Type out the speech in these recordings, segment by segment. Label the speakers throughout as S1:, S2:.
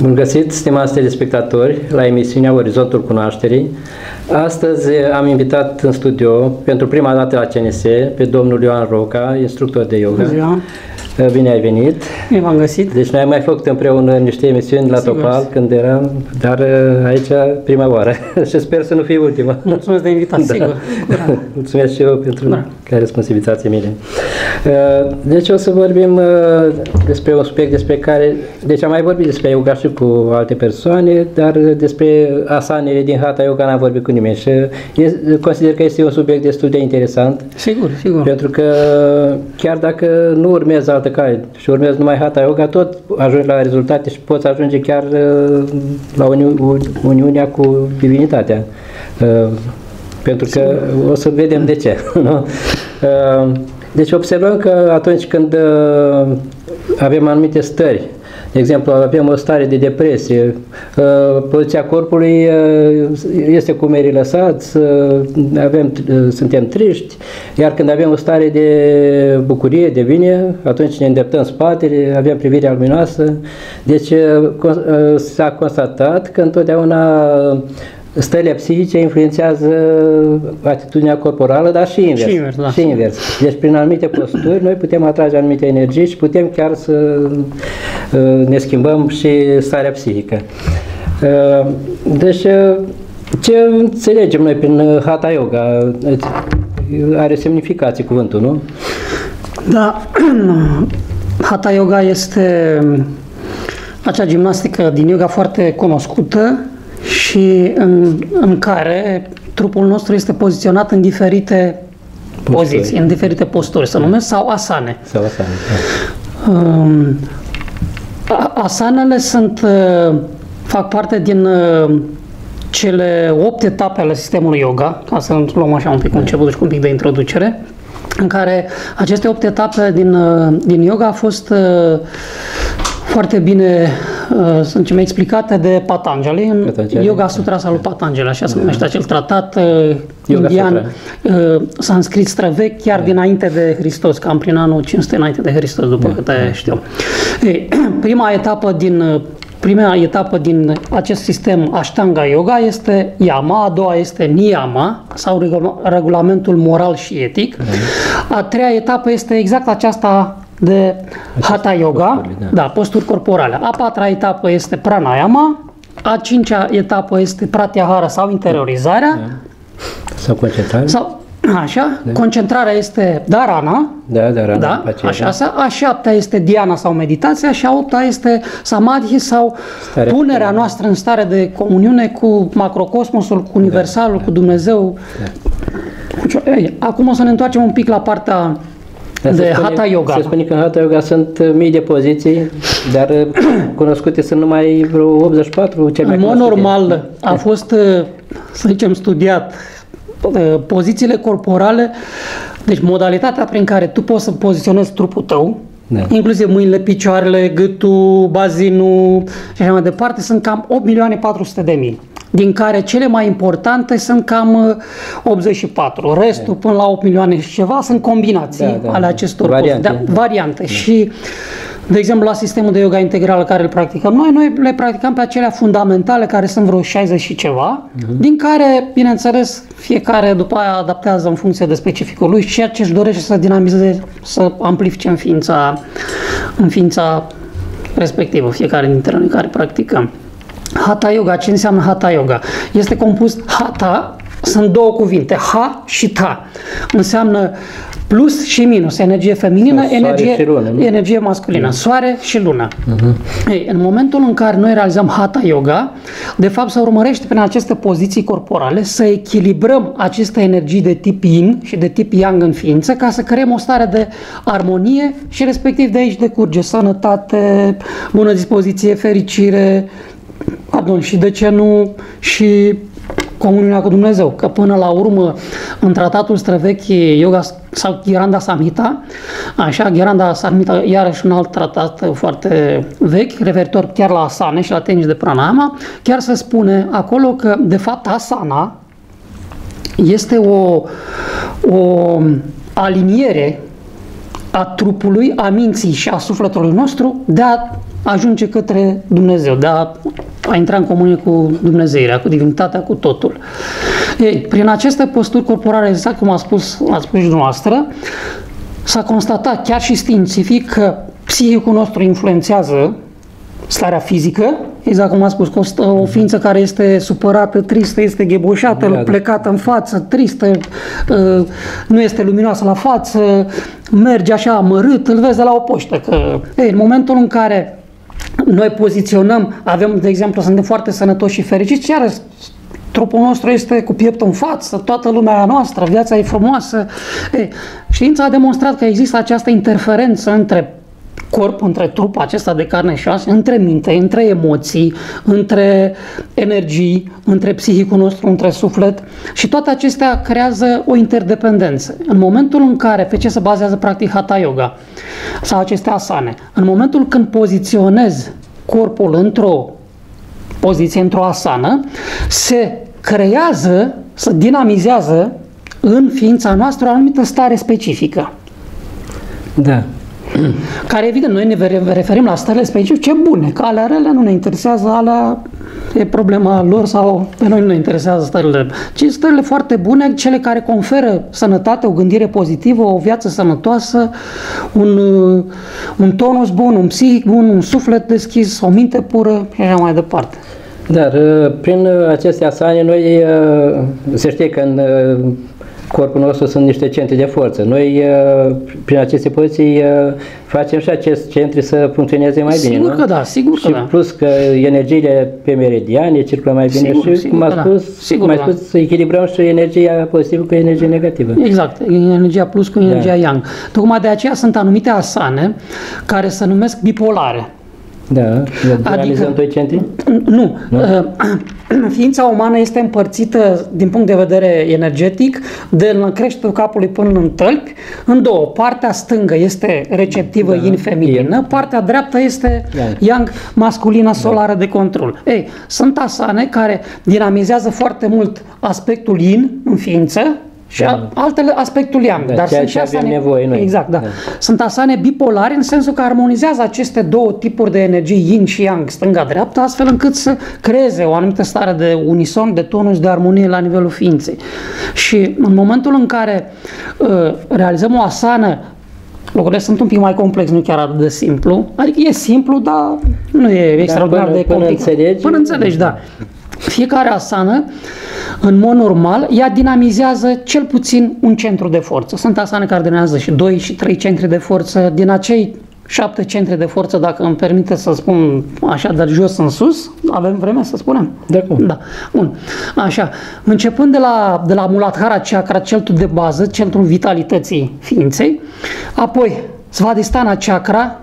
S1: Bun găsit, stimați telespectatori, la emisiunea Orizontul Cunoașterii. Astăzi am invitat în studio, pentru prima dată la CNS, pe domnul Ioan Roca, instructor de yoga.
S2: Ziua.
S1: Bine ai venit!
S2: Bine v-am găsit!
S1: Deci noi am mai făcut împreună niște emisiuni la
S2: Sigur.
S1: Topal când eram, dar uh, aici prima oară și sper să nu fie ultima.
S2: Mulțumesc de invitație,
S1: Da.
S2: sigur. Curant.
S1: Mulțumesc și eu pentru
S2: Da.
S1: ca responsabilitate mine. Uh, Deci o să vorbim uh, despre un subiect despre care, deci am mai vorbit despre yoga și cu alte persoane, dar despre asanele din Hatha Yoga n-am vorbit cu nimeni și e- consider că este un subiect destul de interesant
S2: Sigur, sigur.
S1: pentru că chiar dacă nu urmezi altă cale și urmezi numai Hatha Yoga, tot ajungi la rezultate și poți ajunge chiar uh, la uni- uniunea cu divinitatea. Uh, Pentru că o să vedem de ce. Nu? Uh, Deci observăm că atunci când uh, avem anumite stări, de exemplu, avem o stare de depresie, uh, poziția corpului uh, este cum e lăsat, avem, uh, suntem triști, iar când avem o stare de bucurie, de bine, atunci ne îndreptăm spatele, avem privirea luminoasă. Deci uh, con- uh, s-a constatat că întotdeauna stările psihice influențează atitudinea corporală, dar și invers.
S2: Și invers, da.
S1: Și invers. Deci prin anumite posturi noi putem atrage anumite energii și putem chiar să uh, ne schimbăm și starea psihică. Uh, Deci uh, ce înțelegem noi prin uh, Hatha Yoga? Are semnificație cuvântul, nu?
S2: Da, Hatha Yoga este acea gimnastică din yoga foarte cunoscută și în, în care trupul nostru este poziționat în diferite
S1: Posturi.
S2: poziții, în diferite posturi, să numesc, sau asane.
S1: Sau asta.
S2: Um, a- Asanele sunt, uh, fac parte din uh, cele opt etape ale sistemului yoga, ca să luăm așa un pic început și cu un pic de introducere, în care aceste opt etape din, uh, din yoga au fost uh, foarte bine uh, sunt ce explicate de Patanjali. În
S1: Patanjali,
S2: Yoga
S1: da.
S2: Sutra al lui Patanjali, așa se numește acel tratat uh,
S1: Yoga
S2: indian, uh, sanskrit străvechi, chiar dinainte de Hristos, cam prin anul 500 înainte de Hristos, după câte știu. Ei, prima etapă din uh, Prima etapă din acest sistem Ashtanga Yoga este Yama, a doua este Niyama sau regula- regulamentul moral și etic. A treia etapă este exact aceasta de Hatha Yoga,
S1: posturi, da.
S2: da, posturi corporale. A patra etapă este Pranayama, a cincea etapă este Pratyahara sau interiorizarea,
S1: Sau concentrare?
S2: sau Așa, concentrarea este dharana,
S1: Da, da, da.
S2: da, așa, sa- a șaptea este diana sau meditația și a opta este samadhi sau
S1: Starea
S2: punerea noastră în stare de comuniune cu macrocosmosul, cu universalul, cu Dumnezeu. Cu ce- Ei, Acum o să ne întoarcem un pic la partea
S1: Dar se
S2: de
S1: spune-
S2: Hatha Yoga.
S1: Se spune că în Hatha Yoga sunt uh, mii de poziții, dar uh, cunoscute sunt numai vreo 84 cel mai
S2: În mod
S1: cunoscute.
S2: normal a fost, uh, să zicem, studiat uh, pozițiile corporale, deci modalitatea prin care tu poți să poziționezi trupul tău,
S1: Da.
S2: inclusiv mâinile, picioarele, gâtul, bazinul și așa mai departe, sunt cam 8 milioane 400 de mii din care cele mai importante sunt cam uh, 84. Restul, până la 8 milioane și ceva, sunt combinații
S1: Da, da,
S2: ale
S1: da.
S2: acestor
S1: Variante.
S2: poziții. Da, variante. Și, de exemplu, la sistemul de yoga integral care îl practicăm noi, noi le practicăm pe acelea fundamentale, care sunt vreo 60 și ceva, din care, bineînțeles, fiecare după aia adaptează în funcție de specificul lui și ceea ce își dorește să dinamizeze, să amplifice în ființa, în ființa respectivă, fiecare dintre noi care practicăm. Hatha Yoga, ce înseamnă Hatha Yoga? Este compus Hatha, sunt două cuvinte, Ha și Ta. Înseamnă plus și minus, energie feminină,
S1: Sau soare
S2: energie,
S1: și lună, nu?
S2: energie masculină, soare și lună. Ei, în momentul în care noi realizăm Hatha Yoga, de fapt se urmărește prin aceste poziții corporale să echilibrăm aceste energii de tip yin și de tip yang în ființă ca să creăm o stare de armonie și respectiv de aici decurge sănătate, bună dispoziție, fericire, pardon, și de ce nu și comuniunea cu Dumnezeu. Că până la urmă, în tratatul străvechi Yoga sau Giranda Samhita, așa, Giranda Samhita, iarăși un alt tratat foarte vechi, referitor chiar la asane și la tehnici de pranayama, chiar se spune acolo că, de fapt, asana este o, o aliniere a trupului, a minții și a sufletului nostru de a ajunge către Dumnezeu, de a, a intra în comunie cu Dumnezeirea, cu divinitatea, cu totul. Ei, prin aceste posturi corporale, exact cum a spus, a spus și dumneavoastră, s-a constatat chiar și științific că psihicul nostru influențează starea fizică, exact cum a spus, că o ființă care este supărată, tristă, este gheboșată, da, da. plecată în față, tristă, uh, nu este luminoasă la față, merge așa amărât, îl vezi de la o poștă. Că, ei, în momentul în care noi poziționăm, avem, de exemplu, suntem foarte sănătoși și fericiți, iar trupul nostru este cu pieptul în față, toată lumea noastră, viața e frumoasă. Ei, știința a demonstrat că există această interferență între corp, între trup acesta de carne și oase, între minte, între emoții, între energii, între psihicul nostru, între suflet și toate acestea creează o interdependență. În momentul în care, pe ce se bazează practic Hatha Yoga sau aceste asane, în momentul când poziționezi corpul într-o poziție, într-o asană, se creează, se dinamizează în ființa noastră o anumită stare specifică.
S1: Da
S2: care evident noi ne referim la stările specifice bune, că alea rele nu ne interesează, alea e problema lor sau pe noi nu ne interesează stările, ci stările foarte bune, cele care conferă sănătate, o gândire pozitivă, o viață sănătoasă, un, un tonus bun, un psihic bun, un suflet deschis, o minte pură și așa mai departe.
S1: Dar prin aceste asane noi se știe că în corpul nostru sunt niște centri de forță. Noi, uh, prin aceste poziții, uh, facem și acest centri să funcționeze mai
S2: bine,
S1: Sigur
S2: nu? că da, sigur
S1: și că
S2: da.
S1: plus că energiile pe meridiane circulă mai bine sigur, și, sigur cum a spus, da. sigur cum a spus, da. să echilibrăm și energia pozitivă cu energie negativă.
S2: Exact, energia plus cu energia da. yang. Tocmai de aceea sunt anumite asane care se numesc bipolare.
S1: Da, adică, doi centri?
S2: Nu. nu? Uh, ființa umană este împărțită din punct de vedere energetic de la creștetul capului până în tălpi în două. Partea stângă este receptivă da, yin feminină, partea dreaptă este yang, yang masculină da. solară da. de control. Ei, sunt asane care dinamizează foarte mult aspectul yin în ființă, și da. altele aspectul yang.
S1: Da, dar ceea sunt ce asane, avem nevoie noi.
S2: Exact, da. da. Sunt asane bipolare în sensul că armonizează aceste două tipuri de energie, yin și yang, stânga-dreapta, astfel încât să creeze o anumită stare de unison, de tonus, de armonie la nivelul ființei. Și în momentul în care uh, realizăm o asană lucrurile sunt un pic mai complex, nu chiar atât de simplu. Adică e simplu, dar nu e dar extraordinar
S1: până,
S2: de complicat.
S1: Până înțelegi.
S2: Până înțelegi, da. Fiecare asană, în mod normal, ea dinamizează cel puțin un centru de forță. Sunt asane care dinamizează și 2 și 3 centri de forță. Din acei șapte centri de forță, dacă îmi permite să spun așa, de jos în sus, avem vreme să spunem?
S1: De cum?
S2: Da. Bun. Așa. Începând de la, de la Muladhara Chakra, centru de bază, centrul vitalității ființei, apoi Svadhisthana Chakra,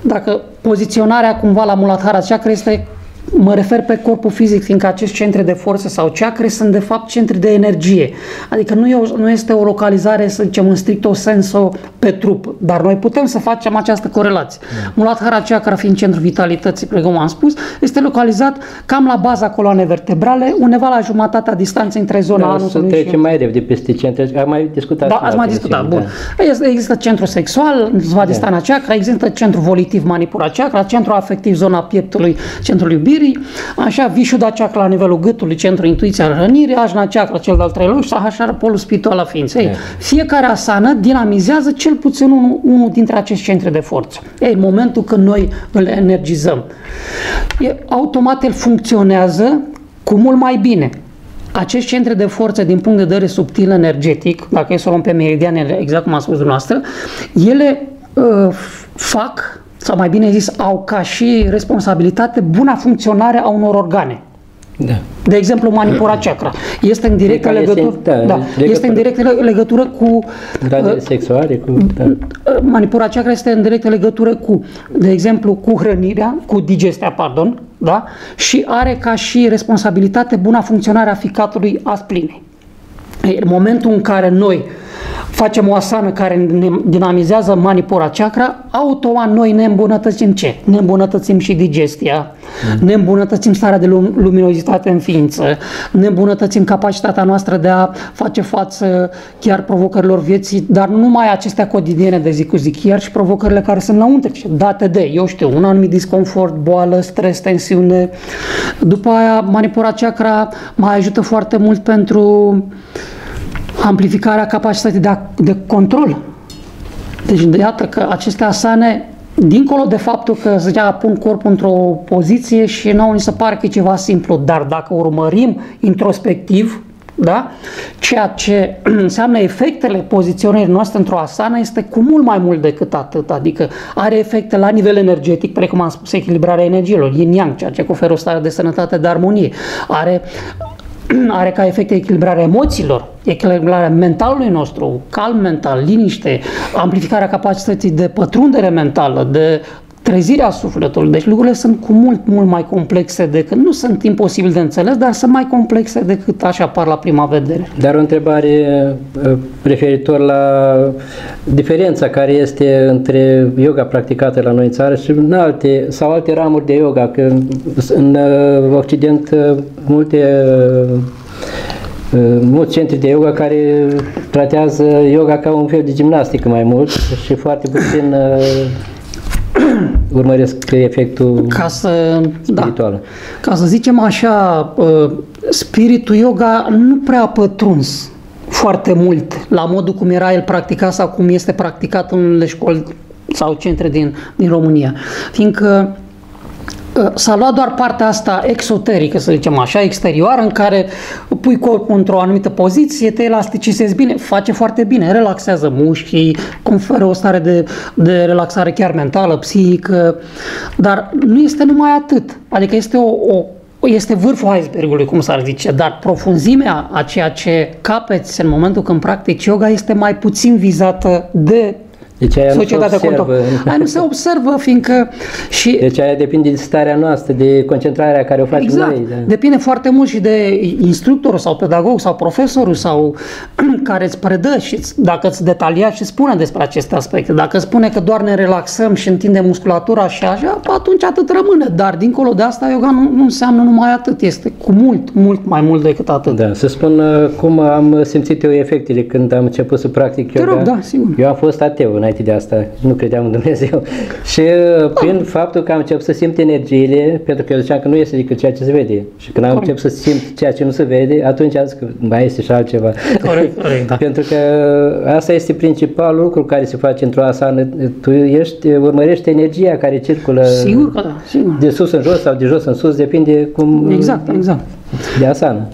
S2: dacă poziționarea cumva la Muladhara Chakra este Mă refer pe corpul fizic, fiindcă acești centri de forță sau chakre sunt de fapt centri de energie. Adică nu, e o, nu este o localizare, să zicem, în stricto senso pe trup, dar noi putem să facem această corelație. Yeah. Muladhara chakra fiind centrul vitalității, precum am spus, este localizat cam la baza coloanei vertebrale, undeva la jumătatea distanței între zona da, anusului
S1: să trecem și... mai repede peste centre. Am mai discutat.
S2: Da, ați mai discutat. Bun. Da. Există centru sexual, Svadhisthana da. chakra, există centru volitiv Manipura chakra, centru afectiv zona pieptului, centrul iubirii, gândirii, așa Vishuddha chakra la nivelul gâtului, centrul intuiția rănirii, Ajna chakra cel de-al treilea și Sahasrara polul spiritual al ființei. Yeah. Fiecare asană dinamizează cel puțin unul, unul dintre acești centri de forță. Ei, în momentul când noi îl energizăm, e, automat el funcționează cu mult mai bine. Acești centri de forță din punct de vedere subtil energetic, dacă e să o luăm pe meridianele, exact cum a spus dumneavoastră, ele uh, fac sau mai bine zis, au ca și responsabilitate buna funcționare a unor organe.
S1: Da.
S2: De exemplu, manipura chakra. Este în directă legătură, este, da, da, legătură. este în directă legătură cu
S1: uh, sexuale, cu da. Uh,
S2: manipura chakra este în directă legătură cu, de exemplu, cu hrănirea, cu digestia, pardon, da? Și are ca și responsabilitate buna funcționare a ficatului a splinei. În momentul în care noi facem o asană care ne dinamizează manipura chakra, automat noi ne îmbunătățim ce? Ne îmbunătățim și digestia, mm. ne îmbunătățim starea de luminozitate în ființă, ne îmbunătățim capacitatea noastră de a face față chiar provocărilor vieții, dar nu numai acestea cotidiene de zi cu zi, chiar și provocările care sunt lăuntrice, date de, eu știu, un anumit disconfort, boală, stres, tensiune. După aia, manipura chakra mai ajută foarte mult pentru amplificarea capacității de, a, de control. Deci, iată că aceste asane, dincolo de faptul că zicea pun corpul într-o poziție și nouă ni se pare că e ceva simplu, dar dacă urmărim introspectiv, da? Ceea ce înseamnă efectele poziționării noastre într-o asana este cu mult mai mult decât atât, adică are efecte la nivel energetic, precum am spus, echilibrarea energiilor, yin-yang, ceea ce oferă o stare de sănătate, de armonie, are are ca efect echilibrarea emoțiilor, echilibrarea mentalului nostru, calm mental, liniște, amplificarea capacității de pătrundere mentală, de trezirea sufletului. Deci lucrurile sunt cu mult, mult mai complexe decât, nu sunt imposibil de înțeles, dar sunt mai complexe decât așa apar la prima vedere.
S1: Dar o întrebare uh, referitor la diferența care este între yoga practicată la noi în țară și în alte, sau alte ramuri de yoga, că în uh, Occident uh, multe mulți centri de yoga care tratează yoga ca un fel de gimnastică mai mult și foarte puțin urmăresc efectul ca să, da. spiritual. Da,
S2: ca să zicem așa, uh, spiritul yoga nu prea a pătruns foarte mult la modul cum era el practicat sau cum este practicat în unele școli sau centre din, din România. Fiindcă s-a luat doar partea asta exoterică, să zicem așa, exterioară, în care pui corpul într-o anumită poziție, te elasticizezi bine, face foarte bine, relaxează mușchii, conferă o stare de, de relaxare chiar mentală, psihică, dar nu este numai atât. Adică este o, o este vârful icebergului, cum s-ar zice, dar profunzimea a ceea ce capeți în momentul când practici yoga este mai puțin vizată de
S1: deci aia societatea nu se observă.
S2: Aia nu se observă, fiindcă... Și,
S1: deci aia depinde de starea noastră, de concentrarea care o facem
S2: exact.
S1: noi. Da.
S2: Depinde foarte mult și de instructorul sau pedagog sau profesorul sau care îți predă și dacă îți detalia și spune despre aceste aspecte. Dacă spune că doar ne relaxăm și întindem musculatura și așa, atunci atât rămâne. Dar dincolo de asta, yoga nu, nu înseamnă numai atât. Este cu mult, mult mai mult decât atât.
S1: Da, să spun uh, cum am simțit eu efectele când am început să practic yoga.
S2: Te rog, da, sigur.
S1: Eu am fost ateu înainte de asta, nu credeam în Dumnezeu. și uh, prin faptul că am început să simt energiile, pentru că eu ziceam că nu este decât ceea ce se vede. Și când am început să simt ceea ce nu se vede, atunci am zis că mai este și altceva.
S2: Corect, corect, da.
S1: pentru că asta este principalul lucru care se face într-o asană. Tu ești, urmărești energia care circulă
S2: sigur că da, sigur.
S1: de sus în jos sau de jos în sus, depinde cum...
S2: Exact, exact.
S1: De asană.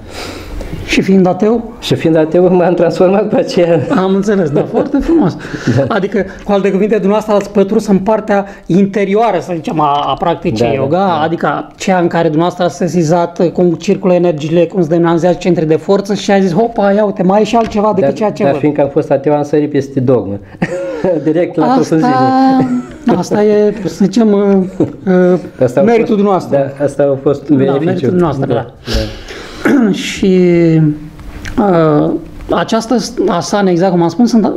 S2: Și fiind ateu?
S1: Și fiind ateu m-am transformat pe aceea.
S2: Am înțeles, da, foarte frumos. Da. Adică, cu alte cuvinte, dumneavoastră ați pătrus în partea interioară, să zicem, a, a practicii da, yoga, da, da. adică cea în care dumneavoastră ați sesizat cum circulă energiile, cum se denanzează centri de forță și a zis, hopa, ia uite, mai e și altceva decât
S1: da,
S2: ceea ce
S1: Dar
S2: văd.
S1: fiindcă am fost ateu, am sărit peste dogmă. Direct la asta, profunzime.
S2: Asta e, să zicem, uh, uh asta meritul fost, dumneavoastră.
S1: Da, asta a fost un beneficiu. Da,
S2: meritul dumneavoastră, da. da. da. și uh, această asană, exact cum am spus, sunt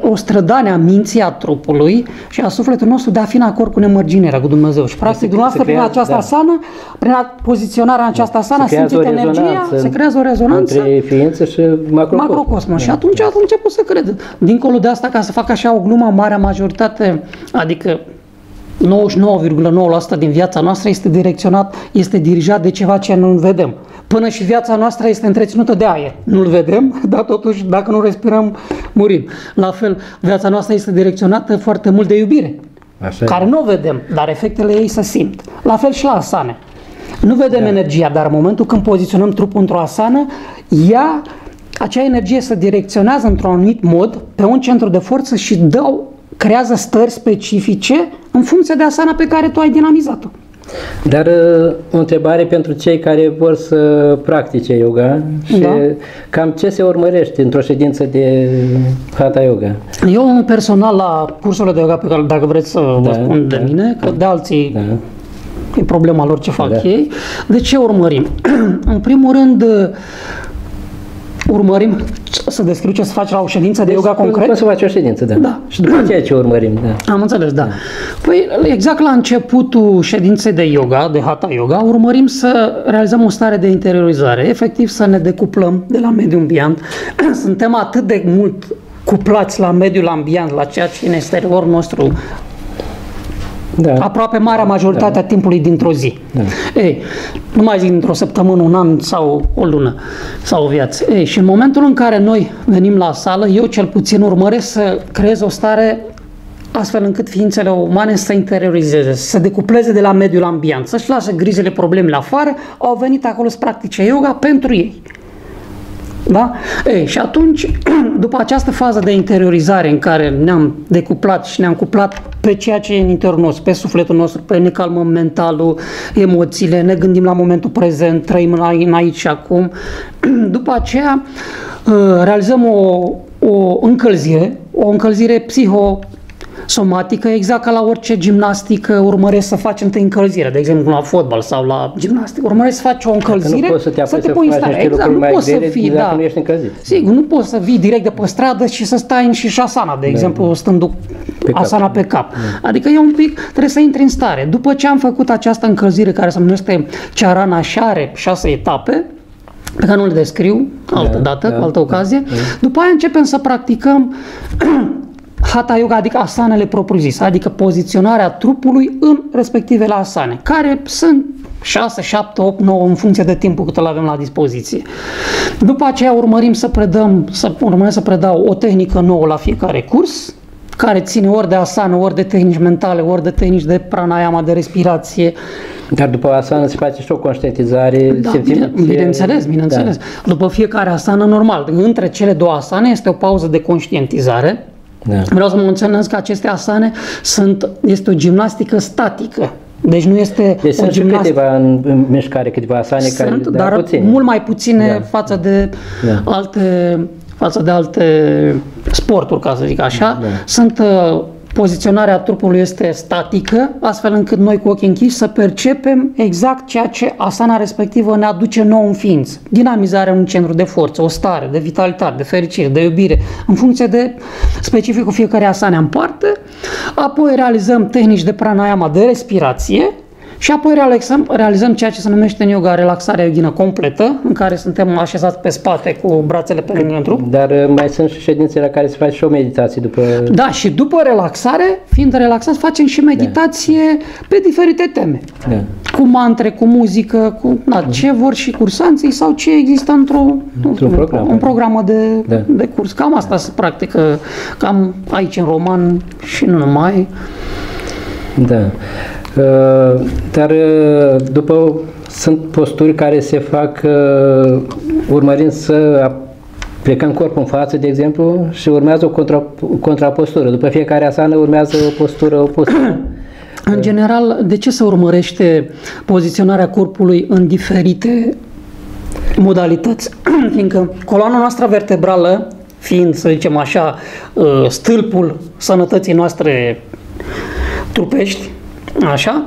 S2: o strădanie a minții, a trupului și a sufletului nostru de a fi în acord cu nemărginerea cu Dumnezeu. Și practic, dumneavoastră, prin această da. asană, prin poziționarea în această asană, simțiți energia, se creează o rezonanță
S1: între ființă și macrocosmos. macrocosmos.
S2: Da. Și atunci am început să cred. Dincolo de asta, ca să fac așa o glumă, marea majoritate, adică 99,9% din viața noastră este direcționat, este dirijat de ceva ce nu vedem. Până și viața noastră este întreținută de aer. Nu-l vedem, dar totuși dacă nu respirăm, murim. La fel, viața noastră este direcționată foarte mult de iubire, Așa care e. nu o vedem, dar efectele ei se simt. La fel și la asane. Nu vedem da. energia, dar în momentul când poziționăm trupul într-o asană, ea, acea energie se direcționează într-un anumit mod pe un centru de forță și dă, creează stări specifice în funcție de asana pe care tu ai dinamizat-o.
S1: Dar uh, o întrebare pentru cei care vor să practice yoga și da. cam ce se urmărește într-o ședință de Hatha Yoga?
S2: Eu personal la cursurile de yoga pe care dacă vreți să da, vă spun de da, mine, că de alții da. e problema lor ce fac da. ei. De ce urmărim? în primul rând urmărim să descriu ce să faci la o ședință de yoga
S1: Deci,
S2: concret?
S1: Cum să faci o ședință, da.
S2: Da.
S1: Și după aceea ce urmărim, da.
S2: Am înțeles, da. Păi exact la începutul ședinței de yoga, de hatha yoga, urmărim să realizăm o stare de interiorizare, efectiv să ne decuplăm de la mediul ambient. Suntem atât de mult cuplați la mediul ambient, la ceea ce e în exteriorul nostru,
S1: da.
S2: aproape marea majoritate a timpului dintr-o zi.
S1: Da.
S2: Ei, nu mai zic dintr-o săptămână, un an sau o lună sau o viață. Ei, și în momentul în care noi venim la sală, eu cel puțin urmăresc să creez o stare astfel încât ființele umane să interiorizeze, să se decupleze de la mediul ambient, să-și lasă grijile, problemele afară, au venit acolo să practice yoga pentru ei. Da? Ei, și atunci, după această fază de interiorizare în care ne-am decuplat și ne-am cuplat pe ceea ce e în interiorul nostru, pe sufletul nostru, pe ne calmăm mentalul, emoțiile, ne gândim la momentul prezent, trăim în aici și acum, după aceea realizăm o, o încălzire, o încălzire psiho somatică, exact ca la orice gimnastică urmăresc să faci întâi încălzire, de exemplu la fotbal sau la gimnastică, urmăresc să faci o încălzire,
S1: nu poți să te,
S2: să te
S1: să
S2: pui în
S1: faci
S2: stare.
S1: niște
S2: Exact,
S1: lucruri
S2: nu
S1: mai
S2: poți să
S1: grele
S2: fii,
S1: dacă
S2: da.
S1: nu ești încălzit.
S2: Sigur, nu poți să vii direct de pe stradă și să stai în shasana, de exemplu, stând
S1: Pe cap.
S2: asana pe cap. Adică e un pic, trebuie să intri în stare. După ce am făcut această încălzire care se numește Charana și șare șase etape, pe care nu le descriu altă
S1: Da,
S2: dată,
S1: da,
S2: cu altă ocazie.
S1: da, da.
S2: După aia începem să practicăm Hatha Yoga, adică asanele propriu-zise, adică poziționarea trupului în respectivele asane, care sunt 6, 7, 8, 9 în funcție de timpul cât îl avem la dispoziție. După aceea urmărim să predăm, să urmărim să predau o tehnică nouă la fiecare curs, care ține ori de asană, ori de tehnici mentale, ori de tehnici de pranayama, de respirație,
S1: Dar după asana se face și o conștientizare.
S2: da,
S1: simțim
S2: bine,
S1: ce-
S2: bineînțeles, bineînțeles. Da. După fiecare asană, normal, între cele două asane este o pauză de conștientizare.
S1: Da.
S2: Vreau să menționez că aceste asane sunt, este o gimnastică statică. Deci nu este
S1: Deci
S2: o
S1: sunt și
S2: gimnastică.
S1: câteva în, în mișcare, câteva asane care
S2: Sunt,
S1: dar,
S2: dar
S1: puține.
S2: mult mai puține
S1: Da.
S2: față de
S1: Da.
S2: alte față de alte sporturi, ca să zic așa.
S1: Da.
S2: Sunt uh, poziționarea trupului este statică, astfel încât noi cu ochii închiși să percepem exact ceea ce asana respectivă ne aduce nou în ființă. Dinamizarea unui centru de forță, o stare, de vitalitate, de fericire, de iubire, în funcție de specificul fiecare asane în parte. Apoi realizăm tehnici de pranayama de respirație, și apoi realizăm, realizăm ceea ce se numește în yoga relaxarea yoghină completă, în care suntem așezați pe spate cu brațele pe lângă trup.
S1: Dar uh, mai sunt și ședințe la care se face și o meditație după...
S2: Da, și după relaxare, fiind relaxați, facem și meditație pe diferite teme.
S1: Da.
S2: Cu mantre, cu muzică, cu na, ce vor și cursanții sau ce există într-o, într-un
S1: program.
S2: în programă de,
S1: Da.
S2: de curs. Cam asta se practică, cam aici în roman și nu numai.
S1: Da. Uh, Dar uh, după sunt posturi care se fac uh, urmărind să ap- plecăm corpul în față, de exemplu, și urmează o contra, contrapostură. După fiecare asană urmează o postură opusă.
S2: În general, de ce se urmărește poziționarea corpului în diferite modalități? Fiindcă coloana noastră vertebrală, fiind, să zicem așa, uh, stâlpul sănătății noastre trupești, așa,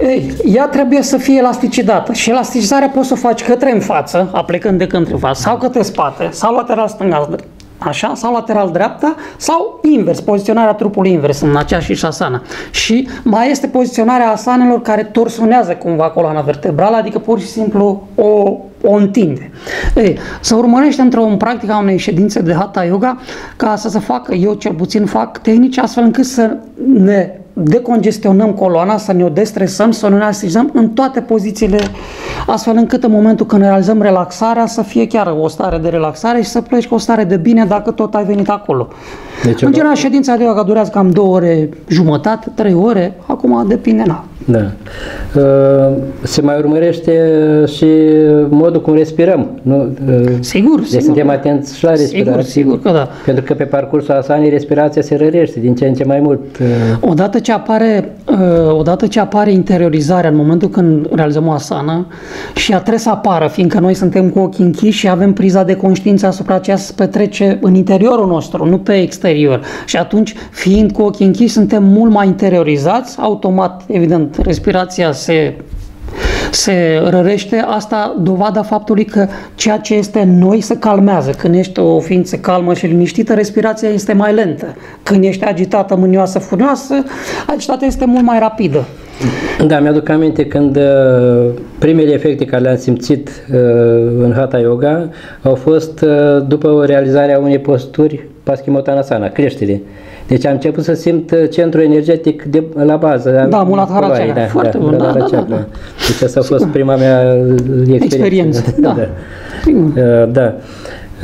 S2: ei, ea trebuie să fie elasticizată și elasticizarea poți să o faci către în față, aplecând de către în față, sau către spate, sau lateral stânga, așa, sau lateral dreapta, sau invers, poziționarea trupului invers în aceeași șasana. Și mai este poziționarea asanelor care torsionează cumva coloana vertebrală, adică pur și simplu o, o întinde. Ei, să urmărește într-o în practica unei ședințe de Hatha Yoga ca să se facă, eu cel puțin fac tehnici astfel încât să ne decongestionăm coloana, să ne o destresăm, să ne asistăm în toate pozițiile, astfel încât în momentul când realizăm relaxarea să fie chiar o stare de relaxare și să pleci cu o stare de bine dacă tot ai venit acolo.
S1: Deci,
S2: în general, ședința de yoga durează cam două ore jumătate, trei ore, acum depinde, na.
S1: Da. Uh, Se mai urmărește și modul cum respirăm. Nu? Uh,
S2: Sigur,
S1: Deci
S2: sigur.
S1: suntem atenți și la respirație.
S2: Sigur, sigur că da.
S1: Pentru că pe parcursul asanei respirația se rărește din ce în ce mai mult. Uh,
S2: Odată ce apare, uh, odată ce apare interiorizarea în momentul când realizăm o asană și ea trebuie să apară, fiindcă noi suntem cu ochii închiși și avem priza de conștiință asupra ceea ce se petrece în interiorul nostru, nu pe exterior. Și atunci, fiind cu ochii închiși, suntem mult mai interiorizați, automat, evident, respirația se se rărește, asta dovada faptului că ceea ce este în noi se calmează. Când ești o ființă calmă și liniștită, respirația este mai lentă. Când ești agitată, mânioasă, furioasă, agitația este mult mai rapidă.
S1: Da, mi-aduc aminte când uh, primele efecte care le-am simțit uh, în Hatha Yoga au fost uh, după realizarea unei posturi Paschimottanasana, creștere. Deci am început să simt uh, centrul energetic de la bază.
S2: Da, Muladhara da, foarte bun, da, da, da, da.
S1: Deci asta a fost prima mea experiență.
S2: experiență da. da.
S1: Uh, da.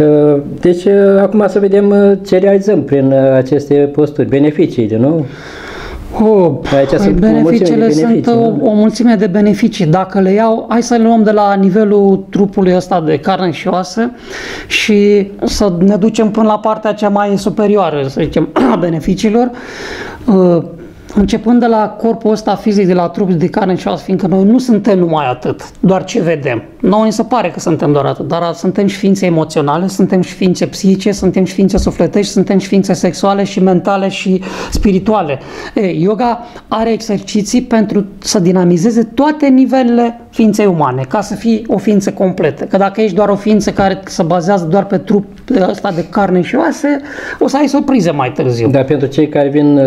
S1: Uh, deci, acum să vedem ce realizăm prin aceste posturi, beneficiile, nu?
S2: Oh, Aici păi sunt beneficiile sunt o, o mulțime de beneficii. Dacă le iau, hai să le luăm de la nivelul trupului ăsta de carne și oasă și să ne ducem până la partea cea mai superioară, să zicem, a beneficiilor. Uh, Începând de la corpul ăsta fizic, de la trup, de carne și oasă, fiindcă noi nu suntem numai atât, doar ce vedem. Noi ni se pare că suntem doar atât, dar suntem și șființe emoționale, suntem și șființe psihice, suntem și șființe sufletești, suntem și șființe sexuale și mentale și spirituale. E, yoga are exerciții pentru să dinamizeze toate nivelele ființei umane, ca să fii o ființă completă. Că dacă ești doar o ființă care se bazează doar pe trup ăsta de carne și oase, o să ai surprize mai târziu.
S1: Dar pentru cei care vin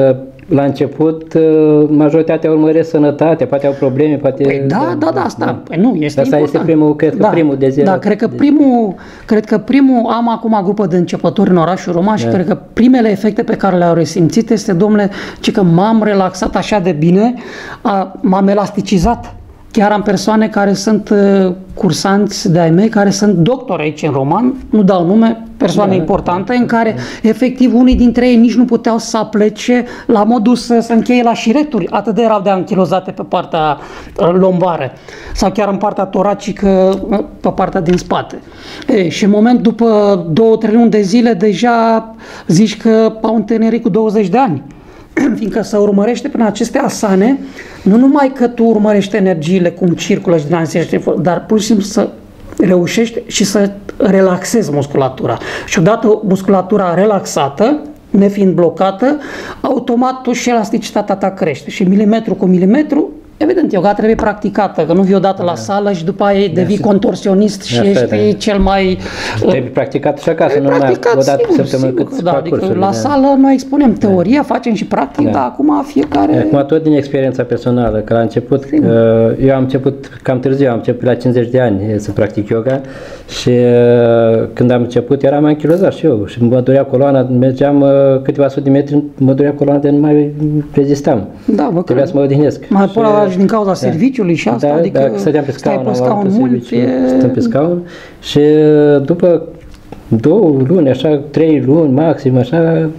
S1: la început uh, majoritatea urmăresc sănătate, poate au probleme, poate...
S2: Păi da, da, da, asta, da. Păi nu, este
S1: Asta
S2: important.
S1: este primul, cred că
S2: da,
S1: primul de zi.
S2: Da, cred că primul, cred că primul, am acum grupă de începători în orașul Romaș și da. cred că primele efecte pe care le-au resimțit este, domnule, ci că m-am relaxat așa de bine, a, m-am elasticizat Chiar am persoane care sunt uh, cursanți de-ai mei, care sunt doctori aici în Roman, nu dau nume, persoane da, importante, în care efectiv unii dintre ei nici nu puteau să aplece la modul să se încheie la șireturi, atât de erau de anchilozate pe partea uh, lombară sau chiar în partea toracică, uh, pe partea din spate. E, și în moment după două, trei luni de zile deja zici că au întinerit cu 20 de ani. fiindcă să urmărește prin aceste asane, nu numai că tu urmărești energiile cum circulă și dinamizești, dar pur și simplu să reușești și să relaxezi musculatura. Și odată musculatura relaxată, nefiind blocată, automat tu și elasticitatea ta crește și milimetru cu milimetru Evident, yoga trebuie practicată, că nu vii odată da. la sală și după aia devii da, contorsionist și ești da. cel mai...
S1: Trebuie practicat și acasă, nu numai o dată pe săptămână cât
S2: da, adică la da. sală noi expunem teoria, da. facem și practic, da. dar acum fiecare...
S1: Acum tot din experiența personală, că la început, sigur. Uh, eu am început cam târziu, am început la 50 de ani să practic yoga și uh, când am început eram anchilozat și eu și mă durea coloana, mergeam uh, câteva sute de metri, mă durea coloana de nu mai rezistam.
S2: Da, vă
S1: Trebuia să mă odinesc.
S2: Mai și, și din cauza da. serviciului și asta,
S1: da,
S2: adică
S1: da, stăteam pe scaun,
S2: stai pe scaun
S1: pe
S2: mult,
S1: serviciu, e... stăm pe scaun și după două luni, așa, trei luni maxim, așa,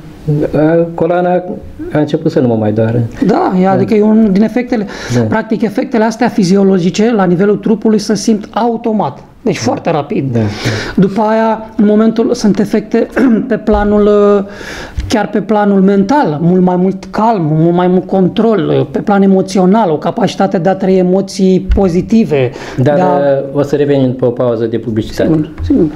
S1: coloana a început să nu mă mai doară.
S2: Da, e, adică e unul din efectele, da. practic efectele astea fiziologice la nivelul trupului se simt automat. Deci da. foarte rapid. Da, da. După aia, în momentul, sunt efecte pe planul, chiar pe planul mental, mult mai mult calm, mult mai mult control, pe plan emoțional, o capacitate de a trăi emoții pozitive.
S1: Dar
S2: a...
S1: o să revenim pe o pauză de publicitate.
S2: Sigur, sigur.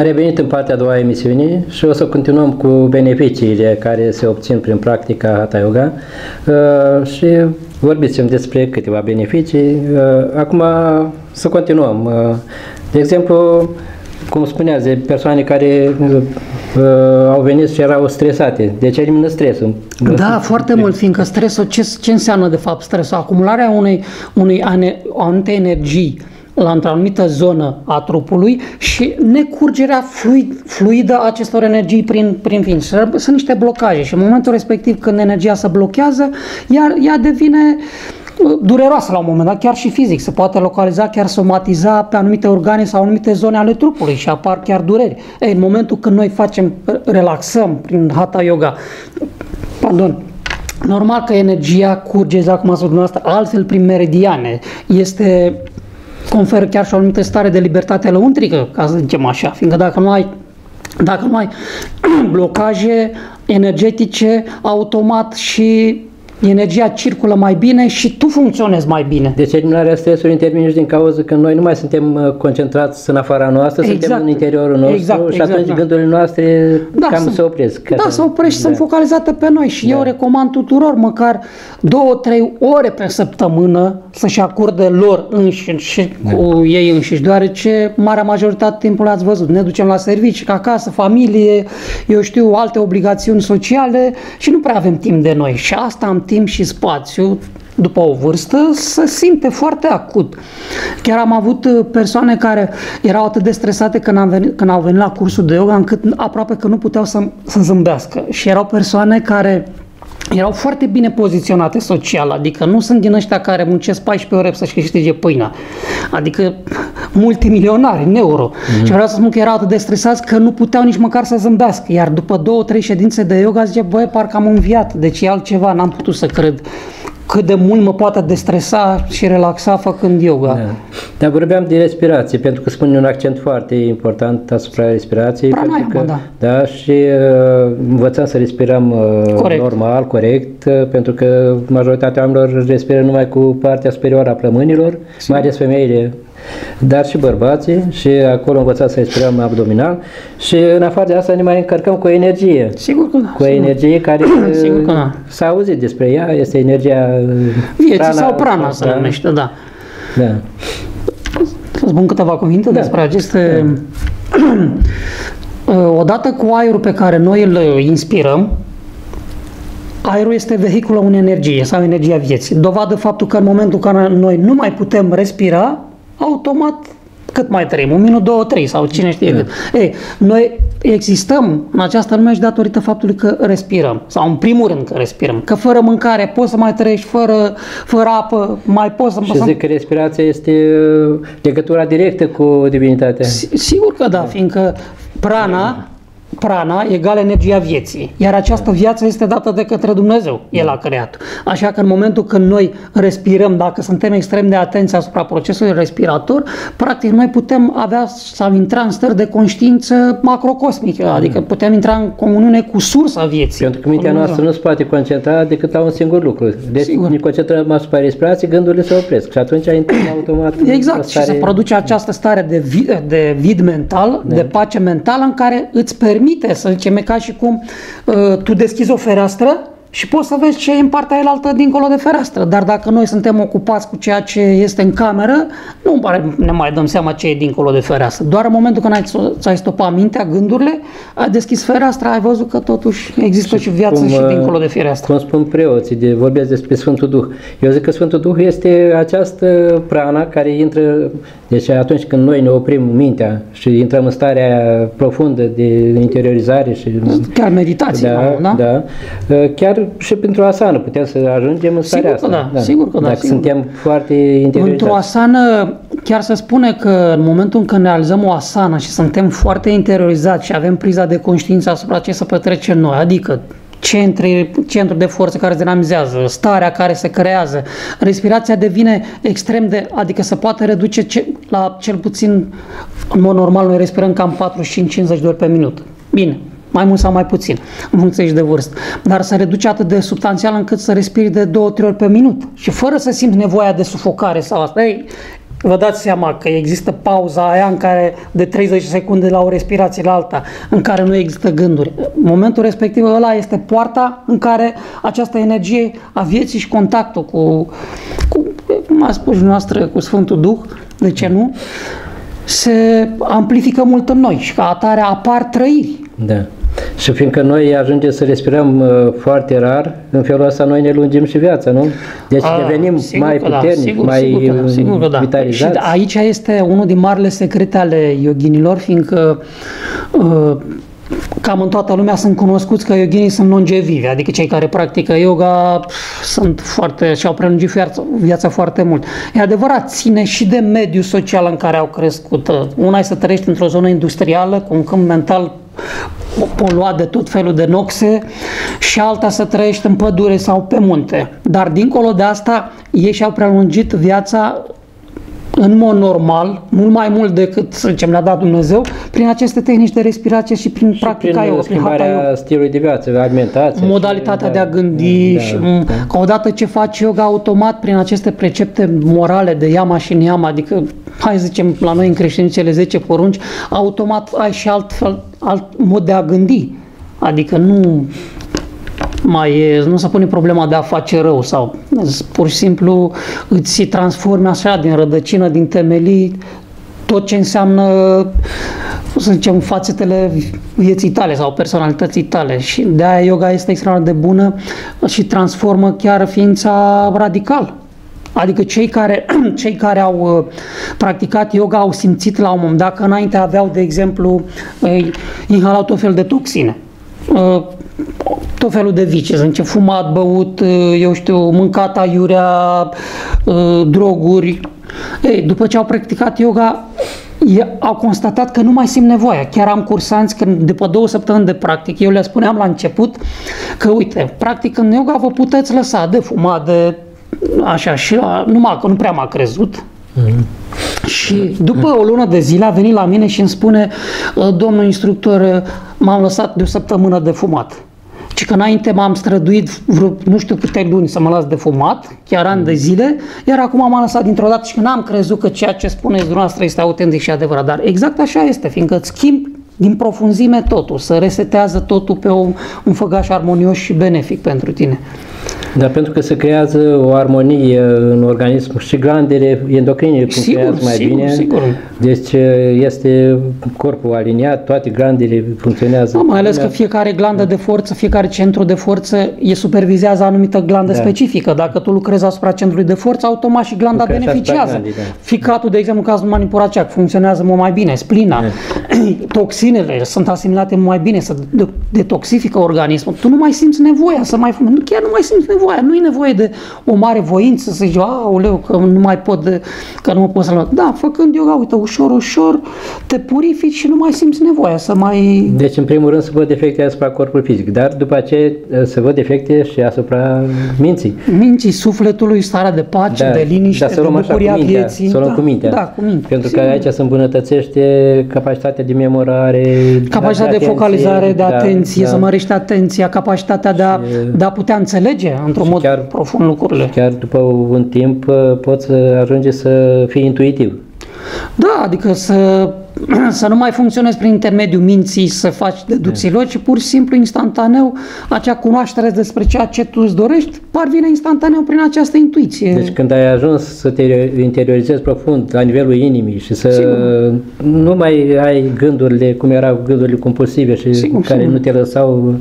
S1: Am revenit în partea a doua emisiunii și o să continuăm cu beneficiile care se obțin prin practica Hatha Yoga uh, și vorbim despre câteva beneficii. Uh, acum să continuăm. Uh, de exemplu, cum spuneați, de persoane care uh, au venit și erau stresate. Deci elimină stresul.
S2: Da, foarte mult, fiindcă stresul, ce, ce înseamnă de fapt stresul? Acumularea unei, unei anumite energii la într-o anumită zonă a trupului și necurgerea fluid, fluidă a acestor energii prin, prin ființă. Sunt niște blocaje și în momentul respectiv când energia se blochează, ea, ea devine uh, dureroasă la un moment dat, chiar și fizic. Se poate localiza, chiar somatiza pe anumite organe sau anumite zone ale trupului și apar chiar dureri. Ei, în momentul când noi facem, relaxăm prin Hatha Yoga, pardon, Normal că energia curge, exact cum a spus dumneavoastră, altfel prin meridiane. Este conferă chiar și o anumită stare de libertate lăuntrică, ca să zicem așa, fiindcă dacă nu ai Dacă nu ai blocaje energetice automat și energia circulă mai bine și tu funcționezi mai bine.
S1: Deci eliminarea stresului intervine și din cauza că noi nu mai suntem uh, concentrați în afara noastră, exact. suntem în interiorul nostru
S2: exact,
S1: și
S2: exact,
S1: atunci
S2: da.
S1: gândurile noastre
S2: Da,
S1: cam
S2: sunt-
S1: se opresc.
S2: Da, se oprește și
S1: da.
S2: sunt focalizate pe noi și eu recomand tuturor măcar două, trei ore pe săptămână să-și acorde lor înșiși și cu ei înșiși, deoarece marea majoritate timpului ați văzut, ne ducem la servicii, ca acasă, familie, eu știu, alte obligațiuni sociale și nu prea avem timp de noi și asta am timp și spațiu după o vârstă, se simte foarte acut. Chiar am avut uh, persoane care erau atât de stresate când, am venit, când au venit la cursul de yoga, încât aproape că nu puteau să, să zâmbească. Și erau persoane care erau foarte bine poziționate social, adică nu sunt din ăștia care muncesc 14 ore să-și câștige pâinea, adică multimilionari în euro. Mm-hmm. Și vreau să spun că erau atât de stresați că nu puteau nici măcar să zâmbească, iar după două, trei ședințe de yoga zice, băi, parcă am înviat, deci e altceva, n-am putut să cred cât de mult mă poate destresa și relaxa făcând yoga.
S1: Da. Dar vorbeam de respirație, pentru că spune un accent foarte important asupra respirației.
S2: Pranayama,
S1: pentru că,
S2: da.
S1: da. și uh, învățăm să respirăm uh,
S2: Corect.
S1: normal, corect, uh, pentru că majoritatea oamenilor respiră numai cu partea superioară a plămânilor, mai ales femeile, dar și bărbații și acolo învățăm să respirăm abdominal și în afară de asta ne mai încărcăm cu energie.
S2: Sigur că da.
S1: Cu energie care
S2: Sigur că da.
S1: s-a auzit despre ea, este energia uh,
S2: Vieții
S1: prana-
S2: sau prana se
S1: da,
S2: numește, da.
S1: Da.
S2: Să spun câteva cuvinte
S1: Da.
S2: despre aceste... Odată cu aerul pe care noi îl inspirăm, aerul este vehiculul unei energie sau energia vieții. Dovadă faptul că în momentul în care noi nu mai putem respira, automat cât mai trăim, un minut, două, trei sau cine știe cât. Ei, noi existăm în această lume și datorită faptului că respirăm, sau în primul rând că respirăm, că fără mâncare poți să mai trăiești, fără, fără apă mai poți să...
S1: Și
S2: să-
S1: zic că respirația este uh, legătura directă cu divinitatea.
S2: Si- Sigur că da, fiindcă prana, prana egal energia vieții, iar această viață este dată de către Dumnezeu, El a creat. Așa că în momentul când noi respirăm, dacă suntem extrem de atenți asupra procesului respirator, practic noi putem avea sau intra în stări de conștiință macrocosmică, adică putem intra în comuniune cu sursa vieții.
S1: Pentru că mintea
S2: cu
S1: noastră
S2: Dumnezeu.
S1: nu se poate concentra decât la un singur lucru. Deci
S2: Sigur.
S1: ne concentrăm asupra respirației, gândurile se opresc și atunci intrăm automat în
S2: Exact,
S1: o
S2: și se
S1: stare-
S2: produce această stare de, vi, de vid mental,
S1: Da.
S2: de pace mentală, în care îți permite, să zicem, e ca și cum uh, tu deschizi o fereastră și poți să vezi ce e în partea elaltă dincolo de fereastră. Dar dacă noi suntem ocupați cu ceea ce este în cameră, nu pare ne mai dăm seama ce e dincolo de fereastră. Doar în momentul când ai, ți-ai stopat mintea, gândurile, ai deschis fereastra, ai văzut că totuși există și, viață și
S1: uh,
S2: dincolo de fereastră.
S1: Cum spun preoții, de, vorbesc despre Sfântul Duh. Eu zic că Sfântul Duh este această prana care intră, deci atunci când noi ne oprim mintea și intrăm în starea profundă de interiorizare și
S2: Chiar meditație,
S1: da,
S2: da?
S1: da. Uh, Chiar și pentru asană putem să ajungem în starea
S2: Sigur că
S1: asta.
S2: da, sigur că da,
S1: Dacă
S2: sigur.
S1: suntem foarte interiorizați.
S2: Într-o asană, chiar se spune că în momentul în când realizăm o asană și suntem foarte interiorizați și avem priza de conștiință asupra ce se petrece în noi, adică centri, centru de forță care se dinamizează, starea care se creează, respirația devine extrem de, adică se poate reduce ce, la cel puțin, în mod normal noi respirăm cam 45-50 de ori pe minut. Bine, mai mult sau mai puțin, în funcție și de vârstă. Dar se reduce atât de substanțial încât să respiri de 2-3 ori pe minut. Și fără să simți nevoia de sufocare sau asta. Ei, vă dați seama că există pauza aia în care de 30 secunde la o respirație la alta, în care nu există gânduri. Momentul respectiv ăla este poarta în care această energie a vieții și contactul cu, cu cum a spus noastră, cu Sfântul Duh, de ce nu, se amplifică mult în noi și ca atare apar trăiri.
S1: Da. Și fiindcă noi ajungem să respirăm uh, foarte rar, în felul ăsta noi ne lungim și viața, nu? Deci
S2: A,
S1: devenim
S2: sigur
S1: mai
S2: că da,
S1: puternici,
S2: sigur,
S1: mai
S2: sigur că da, sigur că da.
S1: vitalizați.
S2: Și aici este unul din marile secrete ale yoghinilor, fiindcă uh, cam în toată lumea sunt cunoscuți că yoghinii sunt longevivi, adică cei care practică yoga pf, sunt foarte și-au prelungit viața, viața foarte mult. E adevărat, ține și de mediul social în care au crescut. Una e să trăiești într-o zonă industrială cu un câmp mental poluat de tot felul de noxe și alta să trăiești în pădure sau pe munte. Dar dincolo de asta, ei și-au prelungit viața în mod normal, mult mai mult decât, să zicem, le-a dat Dumnezeu, prin aceste tehnici de respirație și prin
S1: și
S2: practica
S1: prin
S2: yoga, prin hatha
S1: schimbarea
S2: yoga.
S1: stilului de viață, alimentație.
S2: Modalitatea
S1: și-
S2: de a gândi
S1: da,
S2: și
S1: da,
S2: m-
S1: da.
S2: că odată ce faci yoga automat prin aceste precepte morale de yama și niyama, adică hai să zicem la noi în creștinicele 10 porunci, automat ai și alt, fel, alt mod de a gândi. Adică nu mai e, nu se pune problema de a face rău sau pur și simplu îți transformi așa din rădăcină, din temelii tot ce înseamnă, să zicem, fațetele vieții tale sau personalității tale și de aia yoga este extraordinar de bună și transformă chiar ființa radical. Adică cei care, cei care au uh, practicat yoga au simțit la un moment dat că înainte aveau, de exemplu, uh, inhalau tot fel de toxine. Uh, tot felul de vicii, să zicem, fumat, băut, uh, eu știu, mâncat aiurea, uh, droguri. Ei, după ce au practicat yoga, e- au constatat că nu mai simt nevoia. Chiar am cursanți când după două săptămâni de practic, eu le spuneam la început că uite, practic în yoga vă puteți lăsa de fumat, de așa și la, numai că nu prea m-a crezut. Și după o lună de zile a venit la mine și îmi spune, "Uh, domnul instructor, uh, m-am lăsat de o săptămână de fumat. Și că înainte m-am străduit vreo nu știu câte luni să mă las de fumat, chiar ani de zile, iar acum m-am lăsat dintr-o dată și că n-am crezut că ceea ce spuneți dumneavoastră este autentic și adevărat. Dar exact așa este, fiindcă îți schimb din profunzime totul, să resetează totul pe un, un făgaș armonios și benefic pentru tine.
S1: Dar pentru că se creează o armonie în organism și glandele endocrine
S2: Sigur,
S1: funcționează mai
S2: sigur,
S1: bine.
S2: sigur.
S1: Deci este corpul aliniat, toate glandele funcționează.
S2: Da, mai ales că fiecare glandă de forță, fiecare centru de forță e supervizează anumită glandă
S1: Da.
S2: specifică. Dacă tu lucrezi asupra centrului de forță, automat și glanda
S1: Lucrezi asupra
S2: beneficiază.
S1: glandei, da.
S2: Ficatul, de exemplu, în cazul manipuraceac, funcționează mult mai bine, splina, toxinele sunt asimilate mult mai bine, să de- detoxifică organismul. Tu nu mai simți nevoia să mai fumezi, nu, chiar nu mai simți nevoia, nu e nevoie de o mare voință să zici, aoleu, că nu mai pot, de, că nu mă pot să luat. Da, făcând yoga, uite, ușor, ușor, te purifici și nu mai simți nevoia să mai
S1: Deci, în primul rând, se văd efecte asupra corpului fizic, dar după aceea se văd efecte și asupra minții.
S2: minții, sufletului, starea de pace, de liniște,
S1: dar să
S2: de
S1: luăm așa
S2: bucuria
S1: cu mintea,
S2: vieții.
S1: Să luăm
S2: da,
S1: cu mintea.
S2: Da, cu mintea.
S1: Pentru că
S2: Sigur.
S1: aici se îmbunătățește capacitatea de memorare,
S2: Capacitatea de,
S1: atenție,
S2: focalizare, de
S1: da,
S2: atenție,
S1: da.
S2: să mărești atenția, capacitatea de a, de a putea înțelege într-un mod
S1: chiar-
S2: profund lucrurile.
S1: Chiar după un timp uh, poți să ajungi să fii intuitiv.
S2: Da, adică să, să nu mai funcționezi prin intermediul minții, să faci deducții logice, pur și simplu, instantaneu, acea cunoaștere despre ceea ce tu îți dorești, parvine instantaneu prin această intuiție.
S1: Deci când ai ajuns să te interiorizezi profund la nivelul inimii și să
S2: Sigur.
S1: nu mai ai gândurile, cum erau gândurile compulsive și
S2: Sigur,
S1: care
S2: sigur.
S1: nu te lăsau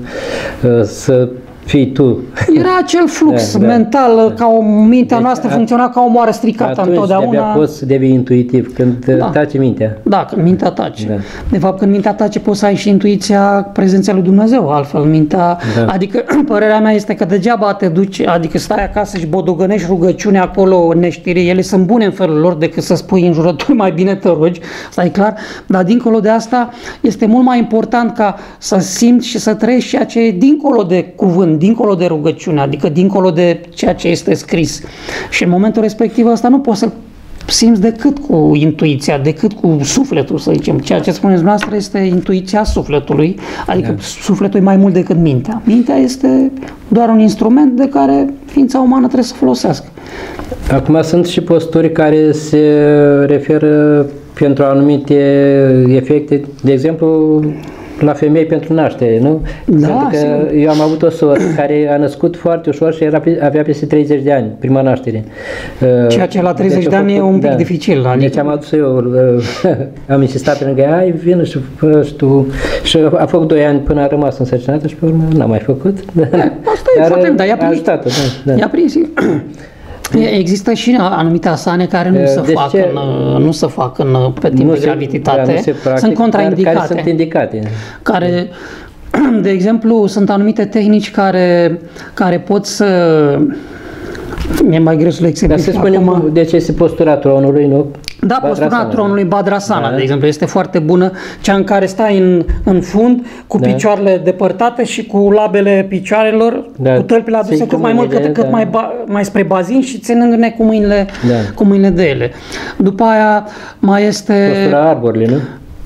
S1: uh, să fii tu.
S2: Era acel flux
S1: Da, da.
S2: mental, ca o mintea
S1: Deci,
S2: noastră
S1: a-
S2: funcționa ca o moară stricată
S1: Atunci de-abia
S2: întotdeauna.
S1: poți să devii intuitiv, când
S2: Da.
S1: da. tace mintea.
S2: Da, când mintea tace.
S1: Da.
S2: De fapt, când mintea tace, poți să ai și intuiția prezenței lui Dumnezeu, altfel mintea...
S1: Da.
S2: Adică, părerea mea este că degeaba te duci, adică stai acasă și bodogănești rugăciune acolo neștire, ele sunt bune în felul lor decât să spui în jurături mai bine te rogi, asta e clar, dar dincolo de asta este mult mai important ca să simți și să trăiești ceea ce e dincolo de cuvânt, dincolo de rugăciune, adică dincolo de ceea ce este scris. Și în momentul respectiv ăsta nu poți să simți decât cu intuiția, decât cu sufletul, să zicem. Ceea ce spuneți noastră este intuiția sufletului, adică
S1: Da.
S2: sufletul e mai mult decât mintea. Mintea este doar un instrument de care ființa umană trebuie să folosească.
S1: Acum sunt și posturi care se referă pentru anumite efecte, de exemplu, la femei pentru naștere, nu?
S2: Da,
S1: pentru că
S2: sigur.
S1: eu am avut o soră care a născut foarte ușor și era, pe- avea peste 30 de ani, prima naștere.
S2: Ceea ce la 30
S1: a
S2: de ani e
S1: făcut-
S2: un pic dificil,
S1: Deci
S2: adică-
S1: am adus eu, uh, am insistat pe lângă ea, ai vină și fă și tu. Și a făcut 2 ani până a rămas însărcinată și pe urmă n-a mai făcut.
S2: Asta e foarte, dar i-a
S1: a
S2: prins.
S1: ajutat-o, da, da.
S2: I-a prins. Există și anumite asane care nu
S1: Eh,
S2: se
S1: deci
S2: fac,
S1: ce-
S2: în, nu se fac în, pe timp
S1: Nu
S2: de
S1: se-
S2: graviditate,
S1: da, nu se practic,
S2: sunt contraindicate.
S1: Dar care sunt indicate.
S2: care, de exemplu, sunt anumite tehnici care, care pot să... Mi-e mai greu să le
S1: Dar
S2: exemplific
S1: să spunem
S2: acum.
S1: de ce este postura tronului, nu?
S2: Da, postura
S1: Badrasana.
S2: tronului Badrasana,
S1: Da.
S2: de exemplu, este foarte bună, cea în care stai în, în fund, cu
S1: Da.
S2: picioarele depărtate și cu labele picioarelor,
S1: Da.
S2: cu tălpile aduse
S1: Țin
S2: cât
S1: cu
S2: mai mult, cât,
S1: mâinile,
S2: cât
S1: da.
S2: mai, ba, mai spre bazin și ținându-ne cu mâinile,
S1: Da.
S2: cu mâinile de ele. După aia mai este...
S1: Postura arborului, nu?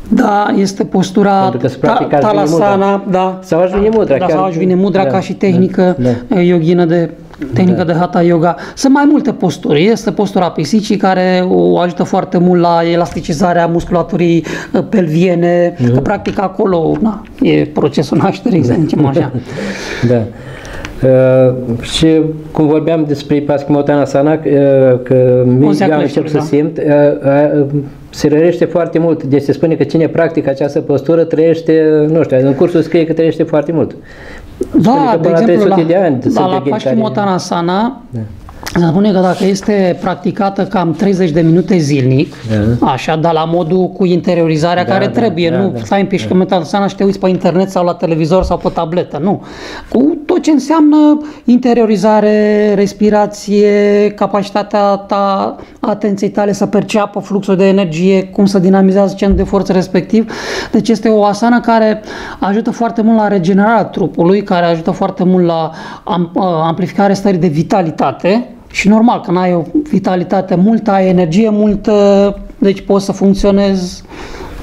S2: Da, este postura
S1: Pentru că se practică
S2: ta,
S1: Ajvini
S2: talasana, da.
S1: Sau Ajvini Mudra,
S2: Da,
S1: chiar-
S2: sau Ajvini Mudra
S1: da,
S2: ca și tehnică
S1: da,
S2: da, yoghină de tehnică de hatha yoga. Sunt mai multe posturi. Este postura pisicii care o ajută foarte mult la elasticizarea musculaturii uh, pelviene,
S1: Mhm.
S2: că practic acolo na, e procesul nașterii, să zicem așa.
S1: Da. Uh, și cum vorbeam despre Paschimottanasana, uh, că mi-
S2: Pulsia
S1: eu am încep
S2: creșterii,
S1: să
S2: da.
S1: simt, uh, uh, se rărește foarte mult. Deci se spune că cine practică această postură trăiește, nu știu, în cursul scrie că trăiește foarte mult.
S2: Da,
S1: că
S2: de
S1: până la
S2: exemplu,
S1: 300
S2: la,
S1: de ani
S2: da,
S1: sunt
S2: la
S1: vegetariani.
S2: Paschimottanasana se spune că dacă este practicată cam 30 de minute zilnic,
S1: Da.
S2: așa, dar la modul cu interiorizarea
S1: Da,
S2: care
S1: da,
S2: trebuie,
S1: da,
S2: nu
S1: da.
S2: stai în Paschimottanasana și te uiți pe internet sau la televizor sau pe tabletă, nu. Cu tot ce înseamnă interiorizare, respirație, capacitatea ta, atenției tale să perceapă fluxul de energie, cum să dinamizează centrul de forță respectiv. Deci este o asană care ajută foarte mult la regenerarea trupului, care ajută foarte mult la am- amplificarea stării de vitalitate. Și normal, când ai o vitalitate multă, ai energie multă, deci poți să funcționezi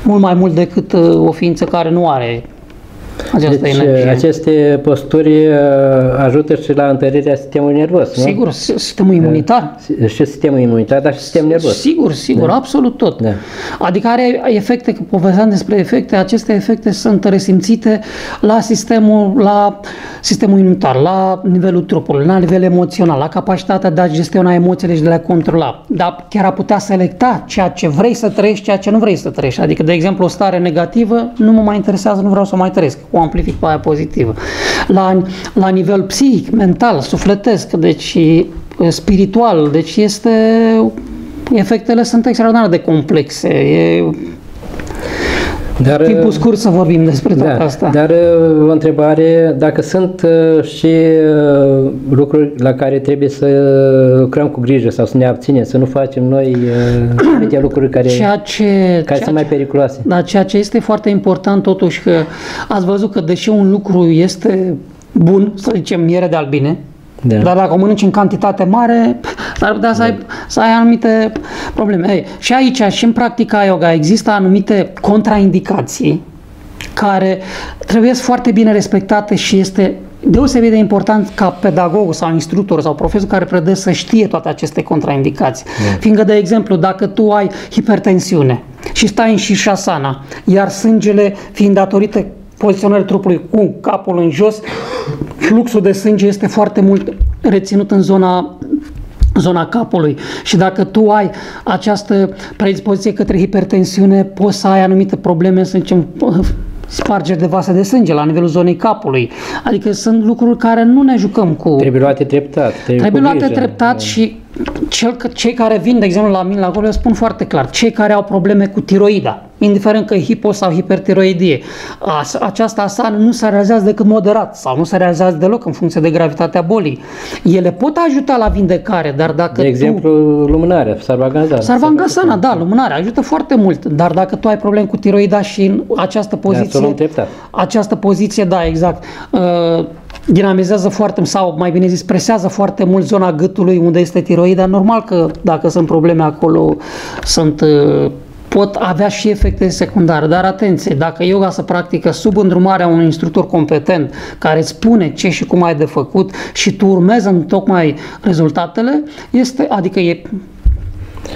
S2: mult mai mult decât uh, o ființă care nu are această
S1: Deci
S2: energie.
S1: uh, aceste posturi uh, ajută și la întărirea sistemului nervos, nu?
S2: Sigur, s- sistemul imunitar.
S1: Și sistemul imunitar, dar și sistemul nervos.
S2: Sigur, sigur, absolut tot.
S1: Da.
S2: Adică are efecte, că povesteam despre efecte, aceste efecte sunt resimțite la sistemul, la sistemul imunitar, la nivelul trupului, la nivel emoțional, la capacitatea de a gestiona emoțiile și de a le controla. Dar chiar a putea selecta ceea ce vrei să trăiești, ceea ce nu vrei să trăiești. Adică, de exemplu, o stare negativă nu mă mai interesează, nu vreau să o mai trăiesc, o amplific pe aia pozitivă. La, la nivel psihic, mental, sufletesc, deci spiritual, deci este efectele sunt extraordinar de complexe. E
S1: Dar,
S2: timpul scurt să vorbim despre toate
S1: da,
S2: asta.
S1: Dar uh, o întrebare, dacă sunt uh, și uh, lucruri la care trebuie să lucrăm cu grijă sau să ne abținem, să nu facem noi uh, anumite lucruri care,
S2: Ceea ce,
S1: care
S2: ceea
S1: sunt mai periculoase.
S2: Dar ceea ce este foarte important totuși că ați văzut că deși un lucru este bun, să zicem miere de albine,
S1: Da.
S2: dar dacă o mănânci în cantitate mare, s-ar putea să ai, să ai anumite probleme. Ei, și aici, și în practica yoga, există anumite contraindicații care trebuie foarte bine respectate și este deosebit de important ca pedagogul sau instructor sau profesor care predă să știe toate aceste contraindicații. Fiindcă, de exemplu, dacă tu ai hipertensiune și stai în shishasana, iar sângele fiind datorită poziționării trupului cu capul în jos, fluxul de sânge este foarte mult reținut în zona zona capului și dacă tu ai această predispoziție către hipertensiune, poți să ai anumite probleme, să zicem, spargeri de vase de sânge la nivelul zonei capului. Adică sunt lucruri care nu ne jucăm cu...
S1: Trebuie luate treptat. Trebuie,
S2: Trebuie
S1: cu
S2: luate
S1: grijă.
S2: treptat și cel, cei care vin, de exemplu, la mine la acolo, eu spun foarte clar, cei care au probleme cu tiroida, indiferent că e hipo sau hipertiroidie, as- această asană nu se realizează decât moderat sau nu se realizează deloc în funcție de gravitatea bolii. Ele pot ajuta la vindecare, dar dacă
S1: De
S2: tu...
S1: exemplu, lumânarea, sarvaganzana.
S2: Sarvangasana, da, lumânarea ajută foarte mult, dar dacă tu ai probleme cu tiroida și în această
S1: să o
S2: poziție,
S1: luăm treptat.
S2: această poziție, da, exact, uh, dinamizează foarte sau mai bine zis, presează foarte mult zona gâtului unde este tiroida. Normal că dacă sunt probleme acolo, sunt uh, pot avea și efecte secundare, dar atenție, dacă yoga se practică sub îndrumarea unui instructor competent care îți spune ce și cum ai de făcut și tu urmezi în tocmai rezultatele, este, adică e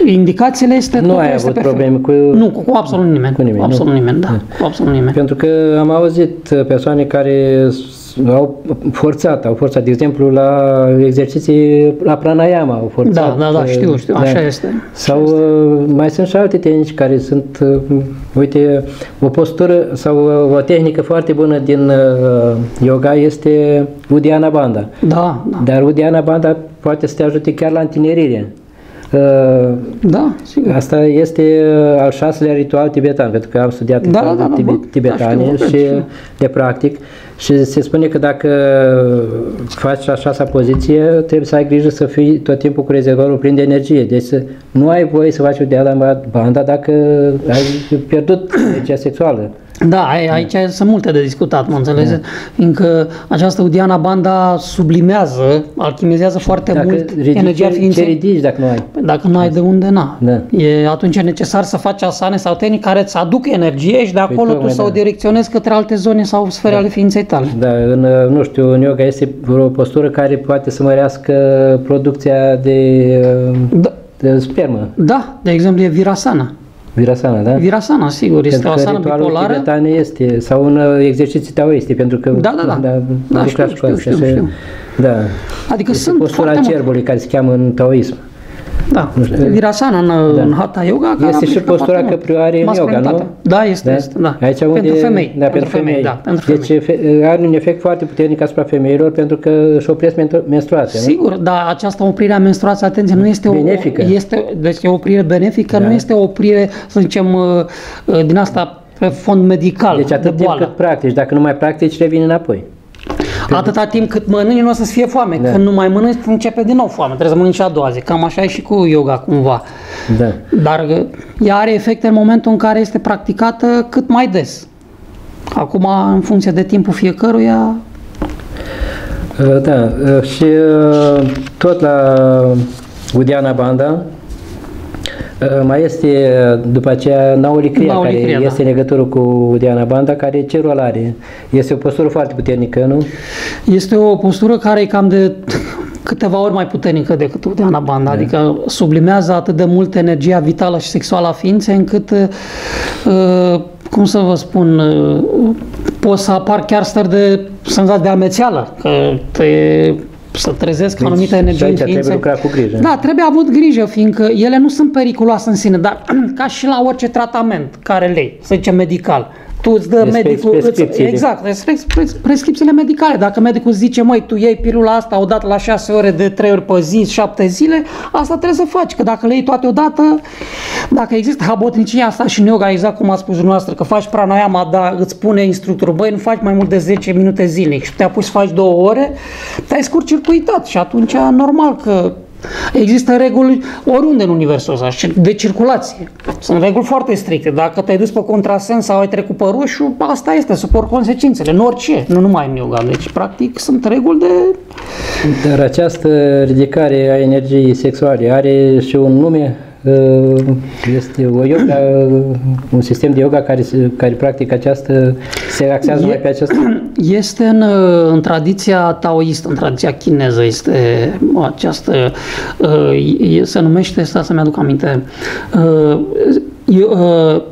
S2: Indicațiile este
S1: Nu
S2: totul
S1: ai
S2: este
S1: avut
S2: perfect.
S1: probleme cu...
S2: Nu, cu, cu absolut nimeni.
S1: Cu nimeni,
S2: cu absolut
S1: nu?
S2: nimeni, da. Cu absolut nimeni.
S1: Pentru că am auzit persoane care s- au forțat, au forțat, de exemplu, la exerciții la pranayama, au forțat.
S2: Da, da, da, știu, știu, așa este.
S1: Sau uh, mai sunt și alte tehnici care sunt, uh, uite, o postură sau uh, o tehnică foarte bună din uh, yoga este Uddiyana Bandha.
S2: Da, da.
S1: Dar Uddiyana Bandha poate să te ajute chiar la întinerire. Uh,
S2: Da, sigur.
S1: Asta este uh, al șaselea ritual tibetan, pentru că am studiat
S2: Da,
S1: ritualul
S2: da, da,
S1: tibe-
S2: bă,
S1: tibetane
S2: da, știu,
S1: și
S2: știu.
S1: de practic și se spune că dacă faci a șasea poziție, trebuie să ai grijă să fii tot timpul cu rezervorul plin de energie. Deci să, nu ai voie să faci o deala banda dacă ai pierdut energia sexuală.
S2: Da, ai- aici sunt multe de discutat, mă înțelegeți? Fiindcă această Udiana Banda sublimează, alchimizează foarte
S1: Dacă
S2: mult
S1: ridici,
S2: energia
S1: ce, ce
S2: ființei.
S1: ridici dacă nu ai?
S2: Dacă nu ai de unde, na.
S1: Da.
S2: E, atunci e necesar să faci asane sau tehnici care îți aduc energie și de acolo tu
S1: tocmai,
S2: să o
S1: da.
S2: direcționezi către alte zone sau sfere ale ființei tale.
S1: Da, în, uh, nu știu, în yoga este o postură care poate să mărească producția de, uh,
S2: Da,
S1: de spermă,
S2: da de exemplu e Virasana.
S1: Virasana, da?
S2: Virasana, sigur, este
S1: Pentru
S2: o
S1: că
S2: asană
S1: ritualul
S2: bipolară.
S1: tibetan este, sau un uh, exercițiu taoiste, pentru că
S2: Da, da, da. Da,
S1: am
S2: știu,
S1: lucrat și cu
S2: știu,
S1: asta
S2: știu,
S1: și-
S2: știu.
S1: Da.
S2: Adică
S1: este
S2: sunt
S1: postura
S2: foarte multe.
S1: cerbului care se cheamă în taoism.
S2: Da, Virasana în, în Hatha Yoga. care
S1: Este și
S2: aplică
S1: postura
S2: foarte mult.
S1: căprioare în yoga, nu?
S2: Masculinitate. Da, este,
S1: Da?
S2: este, da.
S1: Aici unde,
S2: pentru femei.
S1: Da, pentru femei.
S2: Da, pentru femei.
S1: deci fe- are un efect foarte puternic asupra femeilor pentru că își opresc menstru- menstruația, nu?
S2: Sigur, dar această oprire a menstruației, atenție, nu este
S1: Benefică.
S2: o este deci e o oprire benefică,
S1: Da.
S2: nu este o oprire, să zicem, uh, uh, din asta pe fond medical,
S1: Deci
S2: de
S1: atât timp
S2: boală.
S1: cât practici, dacă nu mai practici, revine înapoi.
S2: Atâta timp cât mănânci, nu o să-ți fie foame.
S1: Da.
S2: Când nu mai mănânci, începe din nou foame. Trebuie să mănânci a doua zi. Cam așa e și cu yoga, cumva.
S1: Da.
S2: Dar uh, ea are efecte în momentul în care este practicată cât mai des. Acum, în funcție de timpul fiecăruia,
S1: Uh, Da, uh, și uh, tot la Udiana Banda uh, mai este uh, după aceea Naulicria, care
S2: Naulicria, da.
S1: este în legătură cu Udiana Banda, care ce rol are? Este o postură foarte puternică, nu?
S2: Este o postură care e cam de câteva ori mai puternică decât Udeana Banda, adică sublimează atât de mult energia vitală și sexuală a ființei încât, uh, cum să vă spun, uh, pot să apar chiar stări de senzație de amețeală, că te să trezesc
S1: Deci,
S2: anumită
S1: și
S2: energie în
S1: aici trebuie
S2: ființă.
S1: lucrat cu grijă.
S2: Da, trebuie avut grijă, fiindcă ele nu sunt periculoase în sine, dar ca și la orice tratament care lei, să zicem medical. Tu îți dă
S1: Despre
S2: medicul, îți,
S1: prescripțiile.
S2: exact, despre pres- prescripțiile medicale. Dacă medicul îți zice, măi, tu iei pilula asta odată la 6 ore de 3 ori pe zi, 7 zile, asta trebuie să faci, că dacă le iei toate odată, dacă există habotnicia asta și în yoga, exact cum a spus dumneavoastră, că faci pranayama, dar îți spune instructorul, băi, nu faci mai mult de 10 minute zilnic și te apuci să faci 2 ore, te-ai scurt-circuitat și atunci normal că Există reguli oriunde în universul ăsta și de circulație. Sunt reguli foarte stricte. Dacă te-ai dus pe contrasens sau ai trecut pe roșu, asta este, suport consecințele, în orice, nu numai în yoga. Deci, practic, sunt reguli de...
S1: Dar această ridicare a energiei sexuale are și un nume? Uh, Este o yoga, un sistem de yoga care, se- care practică această, se axează
S2: E-
S1: mai pe această...
S2: Este în, în tradiția taoistă, în tradiția chineză, este această, uh, e- se numește, asta să-mi aduc aminte, uh, e- uh,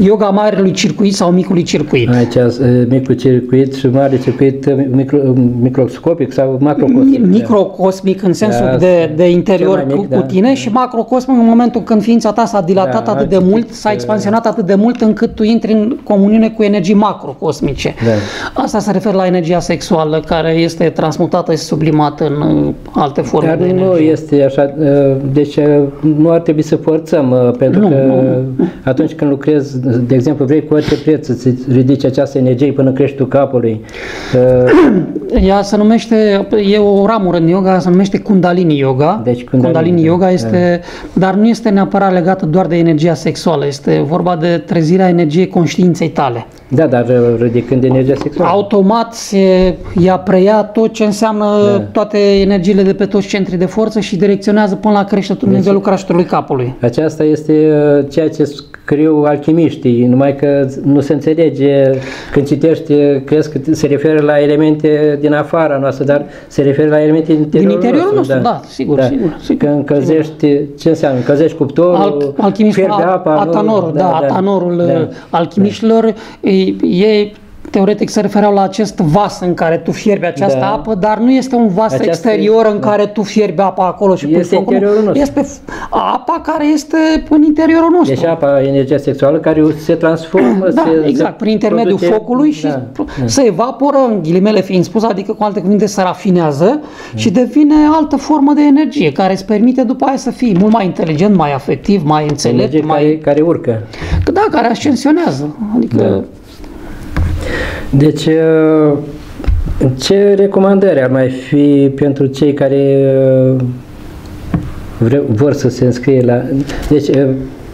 S2: yoga marelui circuit sau micului circuit.
S1: Aici uh, micul circuit și mare circuit uh, micro, microscopic sau macroscopic.
S2: microcosmic în sensul
S1: Da,
S2: de, de interior
S1: cel mai mic,
S2: cu,
S1: da.
S2: cu tine și macrocosmic în momentul când ființa ta s-a dilatat
S1: Da,
S2: atât de
S1: alt
S2: mult,
S1: tip
S2: s-a
S1: de-
S2: expansionat atât de mult încât tu intri în comuniune cu energii macrocosmice.
S1: Da.
S2: Asta se referă la energia sexuală care este transmutată și sublimată în uh, alte forme
S1: Dar
S2: de
S1: nu
S2: energie.
S1: este așa, uh, deci uh, nu ar trebui să forțăm, uh, pentru
S2: Nu,
S1: că
S2: nu,
S1: atunci când lucrezi, de exemplu, vrei cu orice preț să-ți ridici această energie până crești tu capului, uh,
S2: Ea se numește, e o ramură în yoga, se numește Kundalini Yoga.
S1: Deci Kundalini,
S2: Kundalini
S1: da,
S2: Yoga este, dar nu este neapărat legată doar de energia sexuală, este vorba de trezirea energiei conștiinței tale.
S1: da, dar uh, ridicând energia sexuală.
S2: Automat se, ea preia tot ce înseamnă
S1: Da.
S2: toate energiile de pe toți centrii de forță și direcționează până la creștetul,
S1: Deci-
S2: nivelul creșterului capului.
S1: Aceasta este uh, ceea ce scriu alchimiștii, numai că nu se înțelege când citești, uh, crezi că se referă la elemente din afara noastră, dar se referă la elemente din interiorul,
S2: Din interiorul nostru, da, sigur, sigur, sigur.
S1: Că încălzești, ce înseamnă? Încălzești cuptorul,
S2: Al, alchimistul,
S1: fierbe apa, nu?
S2: atanorul, da, atanorul
S1: da.
S2: da. alchimiștilor e, e teoretic se refereau la acest vas în care tu fierbi această
S1: Da.
S2: apă, dar nu este un vas
S1: Aceasta
S2: exterior
S1: e-
S2: în
S1: da.
S2: care tu fierbi apa acolo și pui
S1: Este
S2: focul.
S1: interiorul nostru.
S2: Este f- apa care este în interiorul nostru.
S1: Deci apa, energia sexuală care se transformă,
S2: Da,
S1: se,
S2: exact,
S1: se
S2: prin intermediul
S1: produce-
S2: focului și
S1: da, da.
S2: se evaporă, în ghilimele fiind spus, adică cu alte cuvinte se rafinează și devine altă formă de energie care îți permite după aia să fii mult mai inteligent, mai afectiv, mai înțelept,
S1: energie
S2: mai...
S1: care, care urcă.
S2: Da, care ascensionează. Adică
S1: Da. Deci, uh, ce recomandări ar mai fi pentru cei care uh, vre, vor să se înscrie la... Deci, uh,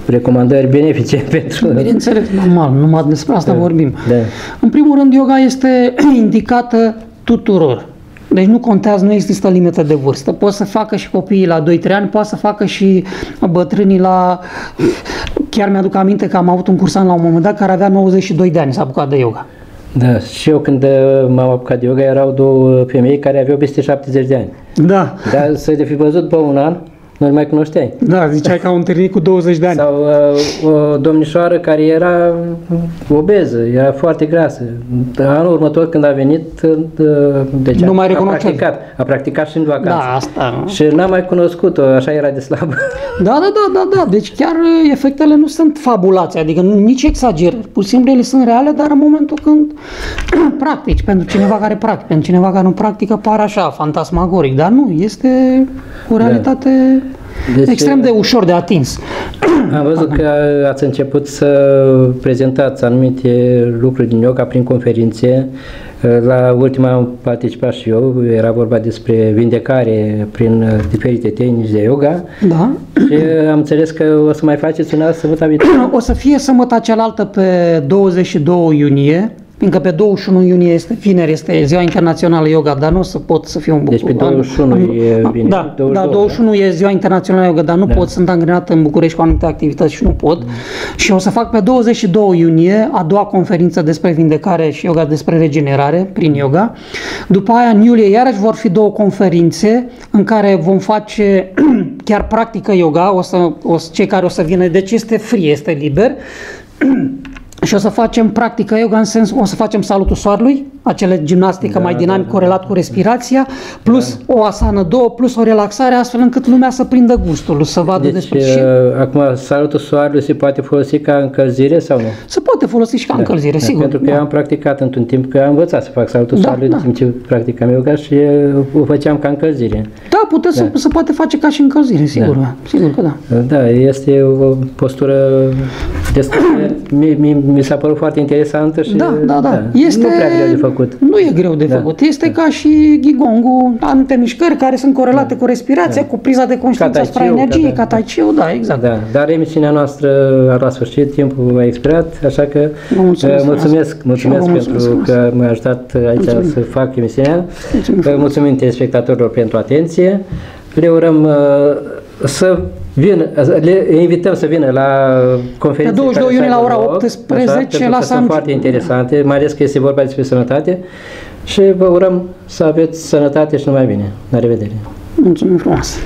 S1: recomandări benefice pentru...
S2: Bineînțeles, normal, numai despre asta vorbim.
S1: Da.
S2: În primul rând, yoga este indicată tuturor. Deci nu contează, nu există limită de vârstă. Poți să facă și copiii la 2-3 ani, poate să facă și bătrânii la... Chiar mi-aduc aminte că am avut un cursant la un moment dat care avea 92 de ani, s-a apucat de yoga.
S1: Da, și eu când uh, m-am apucat de yoga erau două femei care aveau peste 70 de ani.
S2: Da,
S1: Dar să le fi văzut după un an, nu le mai cunoșteai.
S2: da, ziceai că au întâlnit cu 20 de ani.
S1: Sau uh, o domnișoară care era obeză, era foarte grasă. Anul următor când a venit, uh, deci
S2: Nu
S1: a,
S2: mai
S1: a
S2: recunoștea.
S1: practicat, a practicat și în vacanță.
S2: Da, asta.
S1: Și n-am mai cunoscut-o, așa era de slabă.
S2: Da, da, da, da, da. Deci chiar uh, efectele nu sunt fabulații, adică nu, nici exagerări. Pur și simplu ele sunt reale, dar în momentul când practici, pentru cineva care practică, pentru cineva care nu practică, pare așa, fantasmagoric, dar nu, este o realitate
S1: Deci,
S2: extrem de ușor de atins.
S1: Am văzut că ați început să prezentați anumite lucruri din yoga prin conferințe. La ultima am participat și eu, era vorba despre vindecare prin uh, diferite tehnici de yoga
S2: Da?
S1: și am înțeles că o să mai faceți una săptămâna viitoare.
S2: O să fie săptămâna cealaltă pe 22 iunie, fiindcă pe 21 iunie este vineri, este ziua internațională yoga, dar nu o să pot să fiu în
S1: Deci pe
S2: București.
S1: 21 e bine,
S2: Da,
S1: 22,
S2: da, 21 e ziua internațională yoga, dar nu pot, sunt angrenat în București cu anumite activități și nu pot. Și o să fac pe 22 iunie a doua conferință despre vindecare și yoga despre regenerare prin yoga. După aia, în iulie, iarăși vor fi două conferințe în care vom face chiar practică yoga, o să, o să, cei care o să vină, deci este free, este liber. Și o să facem practică yoga în sens, o să facem salutul soarelui, acele gimnastică
S1: Da,
S2: mai
S1: da,
S2: dinamic
S1: da,
S2: corelat cu respirația, plus o asană două, plus o relaxare, astfel încât lumea să prindă gustul, să vadă
S1: Deci,
S2: despre și
S1: uh, acum, salutul soarelui se poate folosi ca încălzire sau nu?
S2: se poate folosi și ca încălzire,
S1: Da,
S2: sigur.
S1: Pentru că
S2: da.
S1: eu am practicat într-un timp, că am învățat să fac salutul
S2: Da,
S1: soarelui
S2: da.
S1: în timp ce practicam yoga și uh, o făceam ca încălzire.
S2: Da, puteți să, se poate face ca și încălzire, sigur, da. sigur că da.
S1: Da, este o postură destul de, mi, mi, mi s-a părut foarte interesantă și
S2: Da, da, da.
S1: Este... nu prea greu de făcut.
S2: Nu e greu de
S1: Da,
S2: făcut. Este ca și Qigong-ul, anumite mișcări care sunt corelate cu respirația, cu priza de conștiință
S1: Ca Tai
S2: asupra
S1: Chi-ul,
S2: energiei,
S1: da,
S2: ca Tai Chi-ul, da, exact.
S1: Da, dar emisiunea noastră a luat sfârșit, timpul a expirat, așa că
S2: Vă mulțumesc
S1: uh, mulțumesc,
S2: frumos. Și eu
S1: mulțumesc
S2: vă
S1: pentru
S2: mulțumesc
S1: că m-ai ajutat aici să fac emisiunea.
S2: Mulțumim
S1: Uh, Mulțumim telespectatorilor pentru atenție. Le urăm uh, să vină, le invităm să vină la conferințe
S2: Pe 22
S1: care să
S2: iunie la
S1: aibă
S2: ora
S1: loc,
S2: 18
S1: așa, pentru
S2: la
S1: că
S2: San-
S1: sunt foarte interesante, mai ales că este vorba despre sănătate și vă urăm să aveți sănătate și numai bine. La revedere!
S2: Mulțumim frumos!